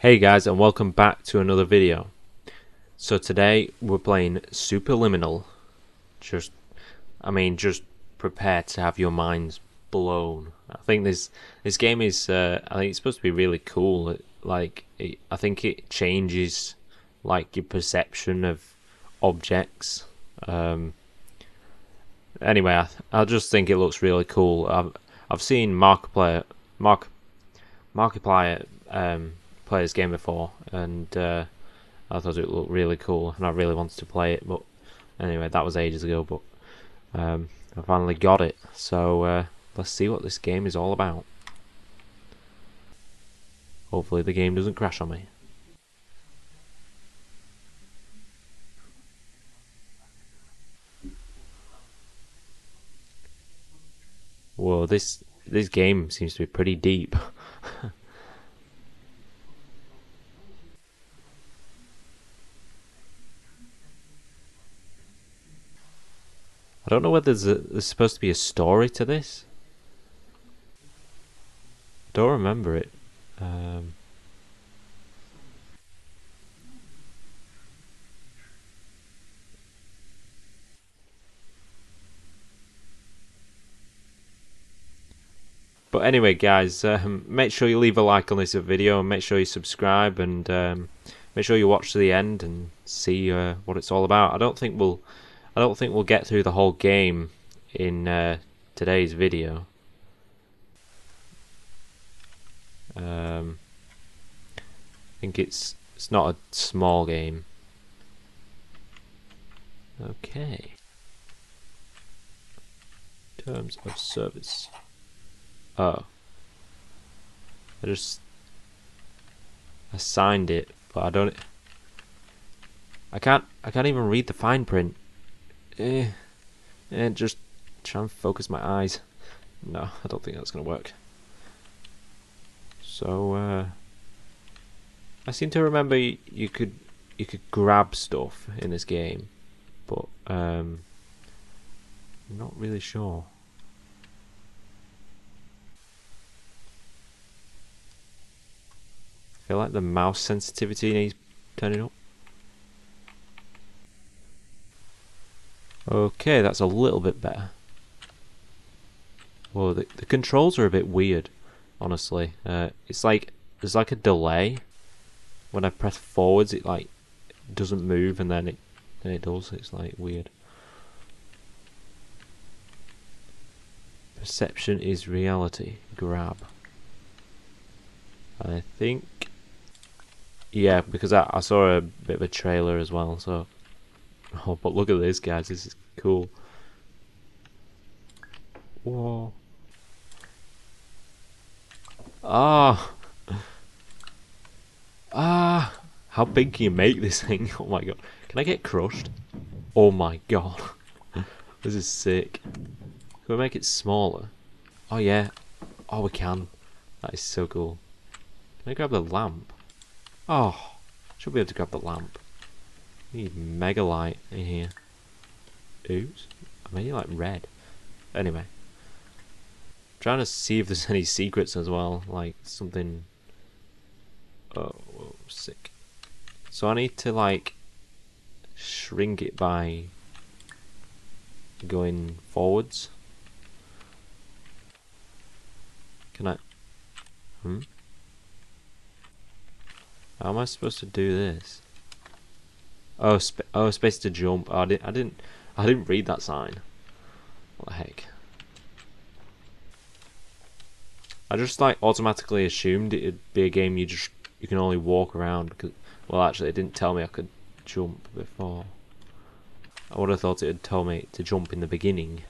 Hey guys and welcome back to another video. So today we're playing Superliminal. Just, I mean, just prepare to have your minds blown. I think this this game is, uh, I think it's supposed to be really cool. It, like, it, I think it changes like your perception of objects. Um, anyway, I, I just think it looks really cool. I've I've seen Markiplier Mark Markiplier um, play this game before, and uh, I thought it looked really cool, and I really wanted to play it. But anyway, that was ages ago. But um, I finally got it, so uh, let's see what this game is all about. Hopefully, the game doesn't crash on me. Whoa, this this game seems to be pretty deep. I don't know whether there's, a, there's supposed to be a story to this. I don't remember it. Um, but anyway, guys, um, make sure you leave a like on this video and make sure you subscribe and um, make sure you watch to the end and see uh, what it's all about. I don't think we'll I don't think we'll get through the whole game in uh, today's video. Um, I think it's it's not a small game. Okay. Terms of service. Oh. I just I signed it, but I don't I can't I can't even read the fine print eh, and just try and focus my eyes. No, I don't think that's going to work. So, uh, I seem to remember you could you could grab stuff in this game, but um, I'm not really sure. I feel like the mouse sensitivity needs turning up. Okay, that's a little bit better. Whoa, the, the controls are a bit weird, honestly. Uh, it's like, there's like a delay. When I press forwards, it like doesn't move and then it, then it does. It's like weird. Perception is reality. Grab. I think... Yeah, because I, I saw a bit of a trailer as well, so Oh, but look at this, guys. This is cool. Whoa. Ah. Ah. How big can you make this thing? Oh my god. Can I get crushed? Oh my god. this is sick. Can we make it smaller? Oh yeah. Oh, we can. That is so cool. Can I grab the lamp? Oh. Should be able to grab the lamp. Need megalite in here. Oops. I it like red. Anyway. trying to see if there's any secrets as well. Like something... Oh, whoa, sick. So I need to like shrink it by going forwards. Can I... Hmm? How am I supposed to do this? Oh, sp oh, space to jump. Oh, I didn't. I didn't. I didn't read that sign. What the heck? I just like automatically assumed it'd be a game you just you can only walk around because well actually it didn't tell me I could jump before. I would have thought it had told me to jump in the beginning.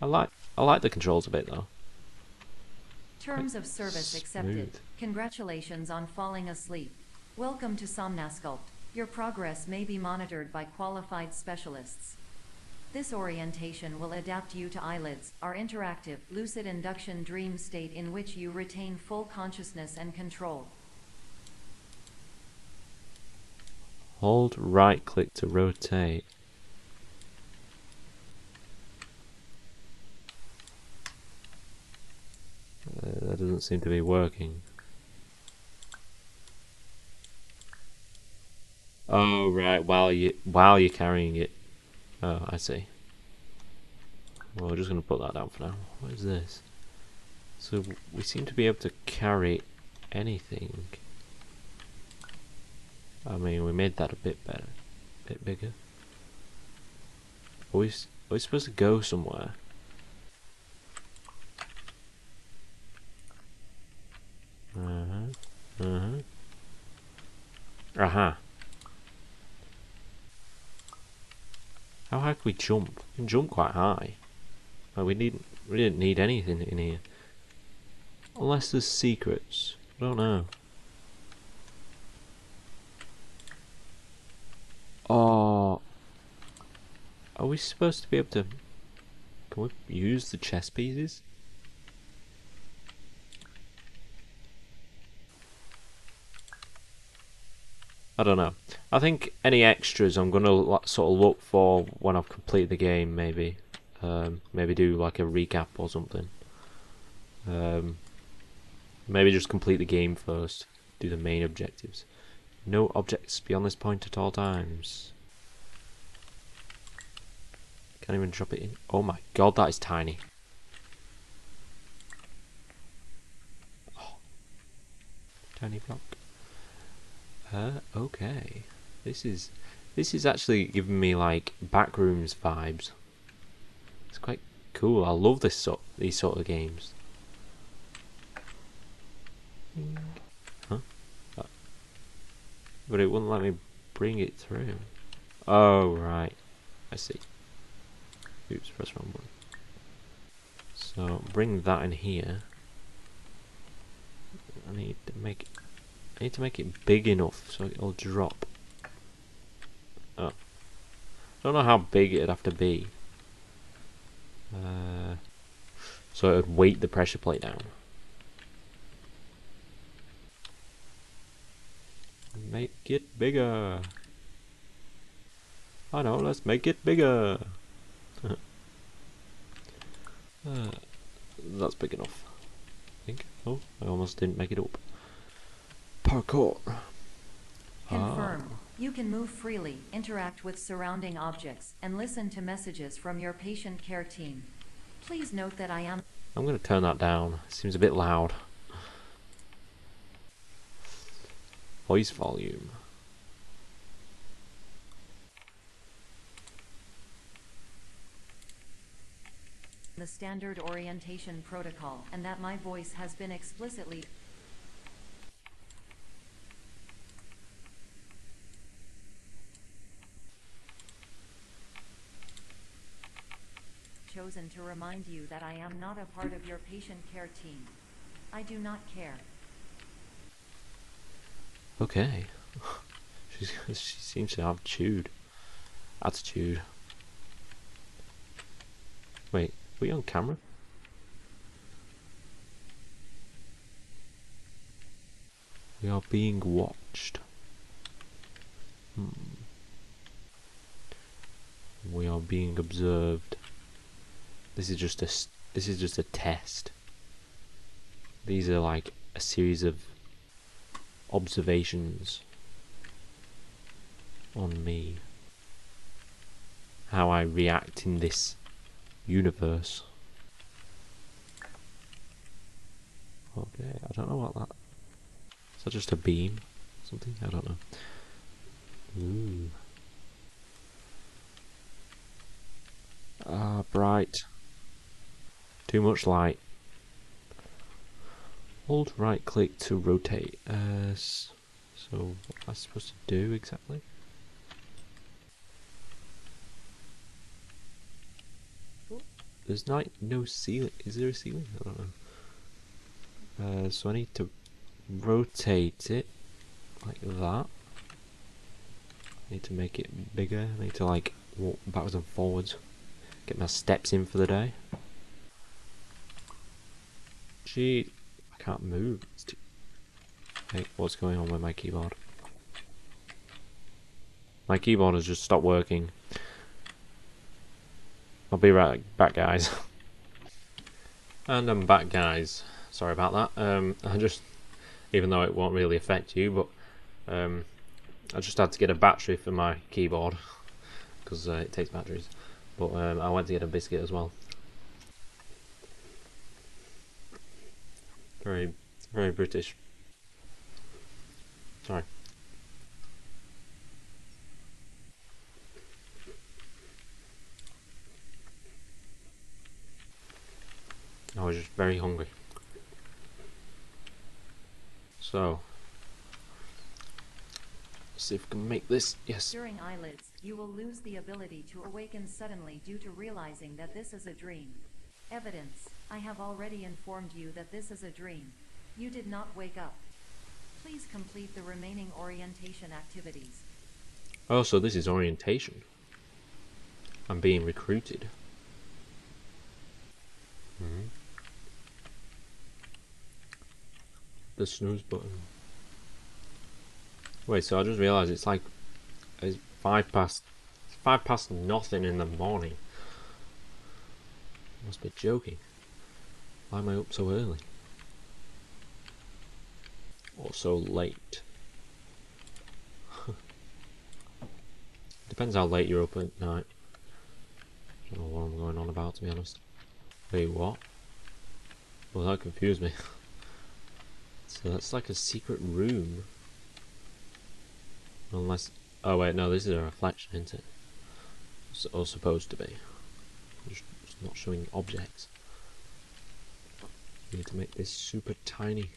I like I like the controls a bit though. Terms of service accepted. Congratulations on falling asleep. Welcome to Somnasculpt. Your progress may be monitored by qualified specialists. This orientation will adapt you to eyelids, our interactive, lucid induction dream state in which you retain full consciousness and control. Hold right click to rotate. Uh, that doesn't seem to be working. Oh right, while you while you're carrying it. Oh, I see. Well, we're just gonna put that down for now. What is this? So we seem to be able to carry anything. I mean, we made that a bit better, a bit bigger. Are we, are we supposed to go somewhere? Uh-huh. Uh-huh. Uh-huh. How high can we jump? We can jump quite high. Like we need we didn't need anything in here. Unless there's secrets. I don't know. Oh Are we supposed to be able to can we use the chess pieces? I don't know. I think any extras I'm gonna sort of look for when I've completed the game. Maybe, um, maybe do like a recap or something. Um, maybe just complete the game first. Do the main objectives. No objects beyond this point at all times. Can't even drop it in. Oh my god, that is tiny. Oh. Tiny block. Uh, okay. This is this is actually giving me like backrooms vibes. It's quite cool. I love this sort these sort of games. Huh? Uh, but it wouldn't let me bring it through. Oh right. I see. Oops, press wrong button. So bring that in here. I need to make I need to make it big enough so it'll drop. Oh. I don't know how big it'd have to be. Uh, so it would weight the pressure plate down. Make it bigger. I know, let's make it bigger. uh, that's big enough. I think. Oh, I almost didn't make it up. Parkour. Confirm. Ah. You can move freely, interact with surrounding objects, and listen to messages from your patient care team. Please note that I am... I'm going to turn that down. It seems a bit loud. Voice volume. The standard orientation protocol, and that my voice has been explicitly to remind you that I am not a part of your patient care team. I do not care. Okay. She's, she seems to have chewed. Attitude. Wait, we on camera? We are being watched. Hmm. We are being observed. This is just a this is just a test. These are like a series of observations on me. How I react in this universe. Okay, I don't know what that. Is that just a beam? Something? I don't know. Ooh. Ah, bright. Too much light. Hold right click to rotate. Uh, so what am I supposed to do exactly? There's not no ceiling. Is there a ceiling? I don't know. Uh, so I need to rotate it like that. I need to make it bigger. I need to like walk backwards and forwards. Get my steps in for the day. Gee, I can't move. Hey, what's going on with my keyboard? My keyboard has just stopped working. I'll be right back, guys. and I'm back, guys. Sorry about that. Um, I just, even though it won't really affect you, but um, I just had to get a battery for my keyboard because uh, it takes batteries. But um, I went to get a biscuit as well. Very, very British. Sorry. I was just very hungry. So, see if we can make this. Yes. During eyelids, you will lose the ability to awaken suddenly due to realizing that this is a dream. Evidence, I have already informed you that this is a dream. You did not wake up. Please complete the remaining orientation activities. Oh, so this is orientation. I'm being recruited. hmm The snooze button. Wait, so I just realised it's like it's five past five past nothing in the morning. Must be joking. Why am I up so early? Or so late? Depends how late you're up at night. I don't know what I'm going on about to be honest. Wait, what? Well, that confused me. so that's like a secret room. Unless... Oh wait, no, this is a reflection, isn't it? It's supposed to be. It's not showing objects. We need to make this super tiny.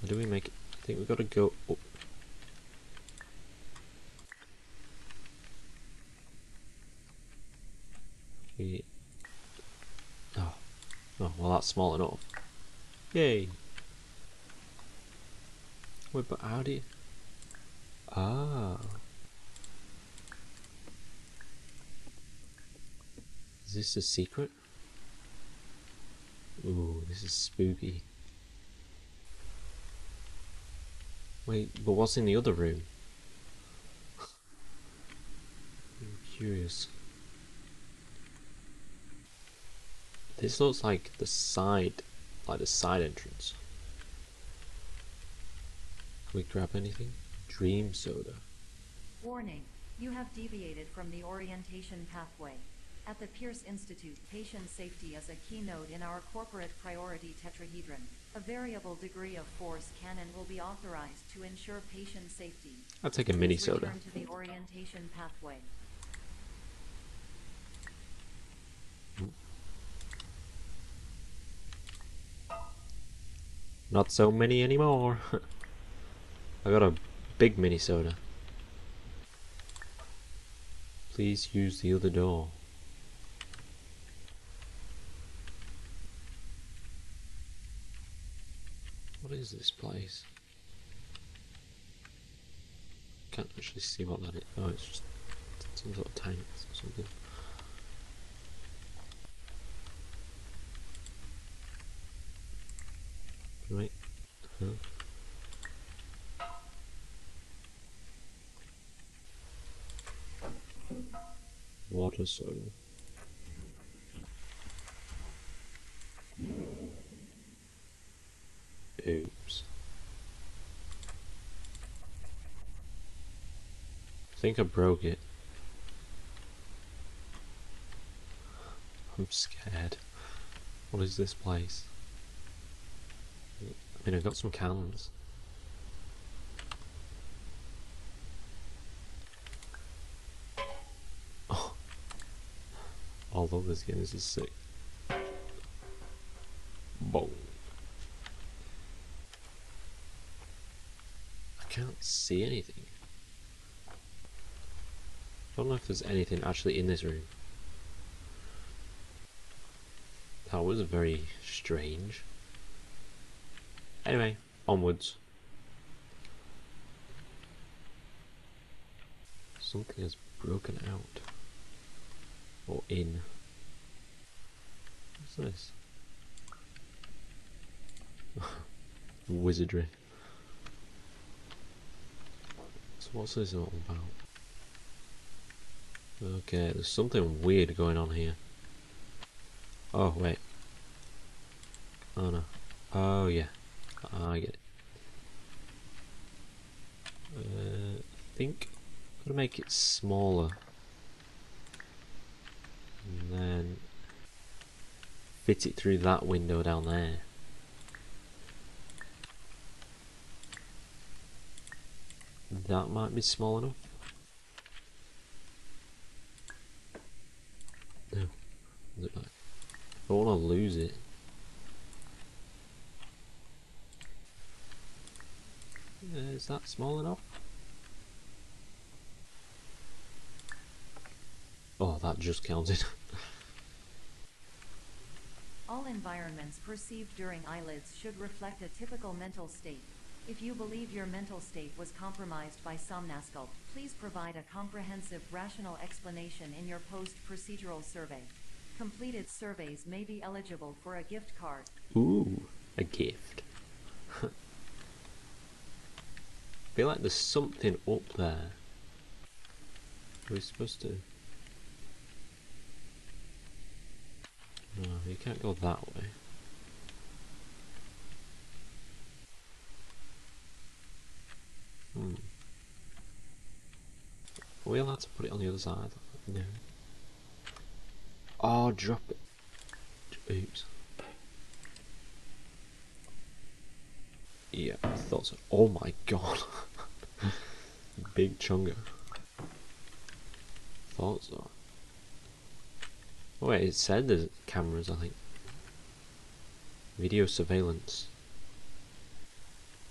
How do we make it? I think we've got to go up. Oh. Oh, well that's small enough. Yay! Wait, but how do you... Ah. Is this a secret? Ooh, this is spooky. Wait, but what's in the other room? I'm curious. This looks like the side, like the side entrance. Can we grab anything? Dream soda. Warning, you have deviated from the orientation pathway. At the Pierce Institute, patient safety is a keynote in our corporate priority tetrahedron. A variable degree of force can and will be authorized to ensure patient safety. I'll take a mini soda. Return to the orientation pathway. Not so many anymore. I got a big mini soda. Please use the other door. Is this place? Can't actually see what that is. Oh, it's just some sort of tanks or something. Right. Huh? Water soda. Oops. I think I broke it. I'm scared. What is this place? I mean, I got some cans. Oh. Love this game, is sick. Can't see anything. I don't know if there's anything actually in this room. That was very strange. Anyway, onwards. Something has broken out. Or in. What's this? Wizardry. So what's this all about? Okay, there's something weird going on here. Oh, wait. Oh no. Oh yeah. I get it. Uh, i think I'm gonna make it smaller. And then fit it through that window down there. That might be small enough. No. I don't want to lose it. Uh, is that small enough? Oh, that just counted. All environments perceived during eyelids should reflect a typical mental state. If you believe your mental state was compromised by Somnasculpt, please provide a comprehensive rational explanation in your post-procedural survey. Completed surveys may be eligible for a gift card. Ooh, a gift. feel like there's something up there. Are we supposed to? No, you can't go that way. Hmm. We'll have to put it on the other side. No. Oh, drop it. Oops. Yeah, I thought so. Oh my god. Big chunga. Thought so. Wait, it said there's cameras, I think. Video surveillance.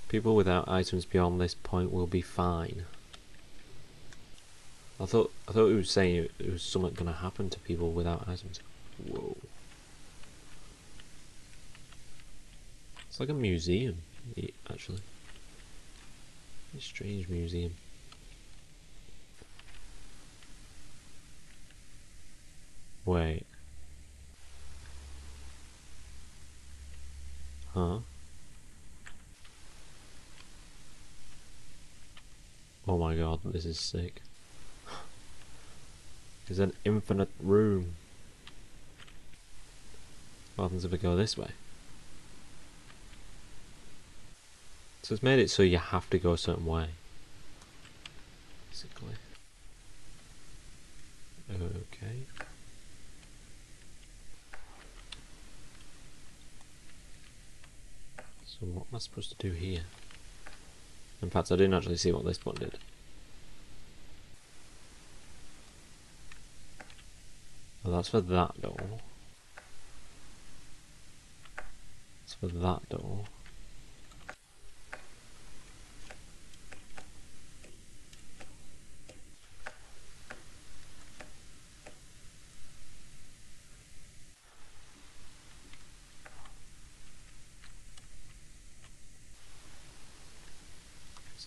People without items beyond this point will be fine. I thought I thought it was saying it, it was something gonna happen to people without items. Whoa. It's like a museum, actually. A strange museum. Wait. Huh? Oh my god, this is sick. It's an infinite room. What happens if we go this way? So it's made it so you have to go a certain way. Basically. Okay. So what am I supposed to do here? In fact, I didn't actually see what this one did. Well, that's for that door. That's for that door.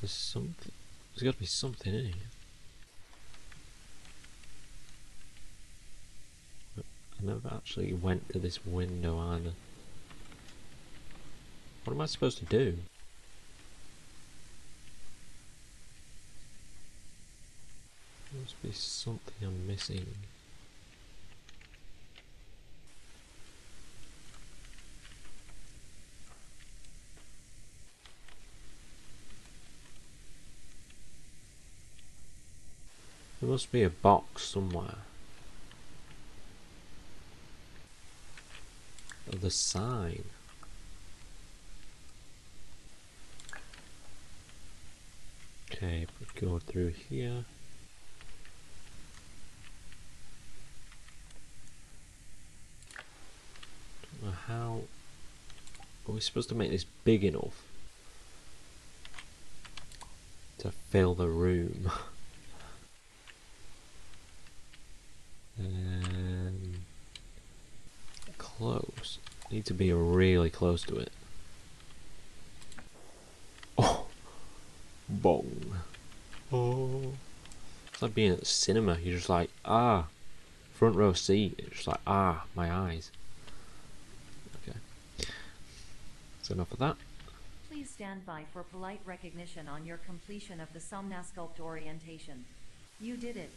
There's something. There's got to be something in here. I never actually went to this window either. What am I supposed to do? There must be something I'm missing. There must be a box somewhere. The sign. Okay, go through here. Don't know how. Are we supposed to make this big enough to fill the room? Um, close. Need to be really close to it. Oh, bong. Oh, it's like being at the cinema. You're just like ah, front row seat. It's just like ah, my eyes. Okay, so enough of that. Please stand by for polite recognition on your completion of the Somnasculpt orientation. You did it.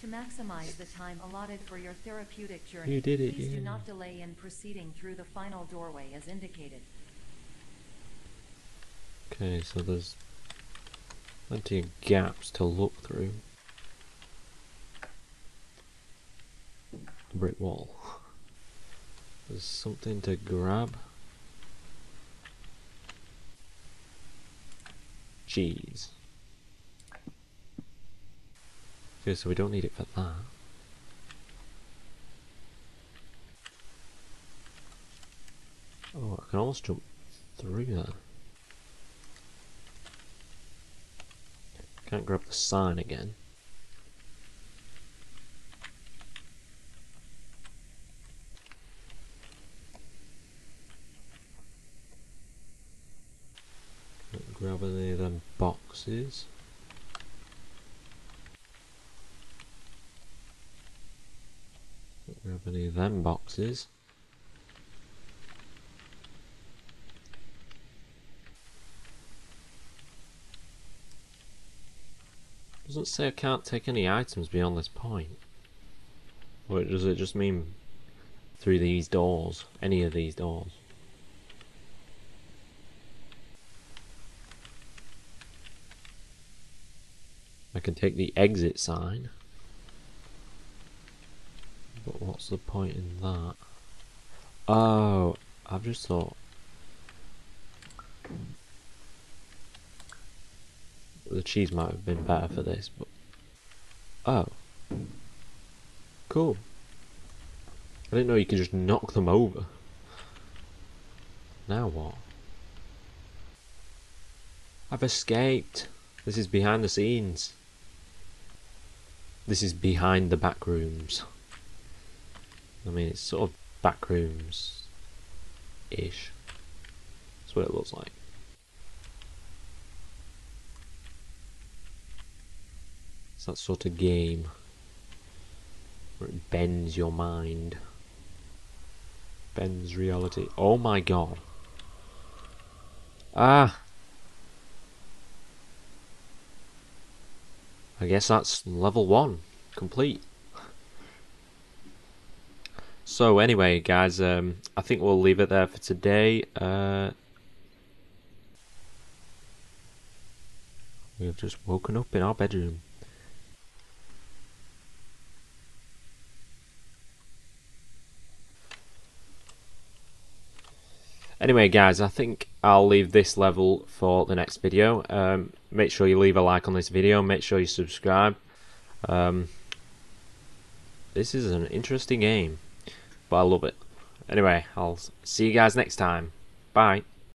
To maximize the time allotted for your therapeutic journey, You did it, please do not delay in proceeding through the final doorway as indicated. Okay, so there's Plenty of gaps to look through. Brick wall. There's something to grab. Cheese. So we don't need it for that. Oh, I can almost jump through that. Can't grab the sign again. Grab any of them boxes. Grab any of them boxes. Doesn't say I can't take any items beyond this point. Or does it just mean through these doors? Any of these doors? I can take the exit sign. But what's the point in that? Oh, I've just thought the cheese might have been better for this, but oh, cool. I didn't know you could just knock them over. Now what? I've escaped. This is behind the scenes. This is behind the back rooms. I mean, it's sort of back rooms ish. That's what it looks like. It's that sort of game where it bends your mind, bends reality. Oh my god. Ah! I guess that's level one complete. So anyway, guys, um, I think we'll leave it there for today. Uh, we have just woken up in our bedroom. Anyway, guys, I think I'll leave this level for the next video. Um, make sure you leave a like on this video. Make sure you subscribe. Um, this is an interesting game, but I love it. Anyway, I'll see you guys next time. Bye.